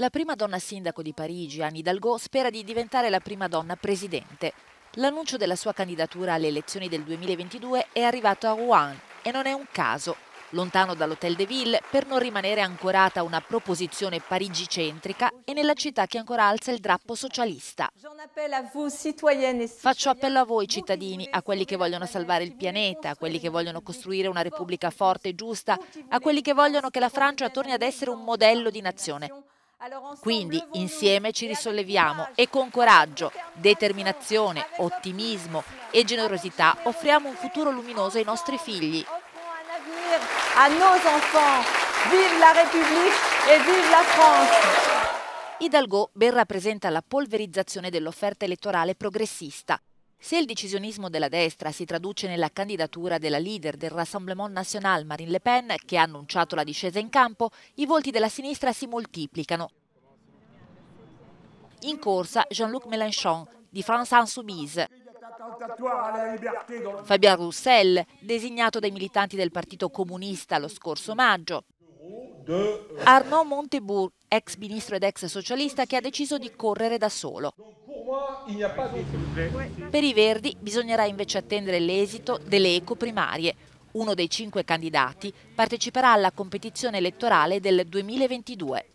La prima donna sindaco di Parigi, Anne Hidalgo, spera di diventare la prima donna presidente. L'annuncio della sua candidatura alle elezioni del 2022 è arrivato a Rouen e non è un caso. Lontano dall'Hotel de Ville per non rimanere ancorata a una proposizione parigicentrica e nella città che ancora alza il drappo socialista. Faccio appello a voi cittadini, a quelli che vogliono salvare il pianeta, a quelli che vogliono costruire una repubblica forte e giusta, a quelli che vogliono che la Francia torni ad essere un modello di nazione. Quindi insieme ci risolleviamo e con coraggio, determinazione, ottimismo e generosità offriamo un futuro luminoso ai nostri figli. A nos enfants, vive la République et vive la France! Hidalgo ben rappresenta la polverizzazione dell'offerta elettorale progressista. Se il decisionismo della destra si traduce nella candidatura della leader del Rassemblement National Marine Le Pen, che ha annunciato la discesa in campo, i volti della sinistra si moltiplicano. In corsa Jean-Luc Mélenchon di France Insoumise, Fabien Roussel, designato dai militanti del Partito Comunista lo scorso maggio, Arnaud Montebourg, ex ministro ed ex socialista che ha deciso di correre da solo. Per i Verdi bisognerà invece attendere l'esito delle eco primarie. Uno dei cinque candidati parteciperà alla competizione elettorale del 2022.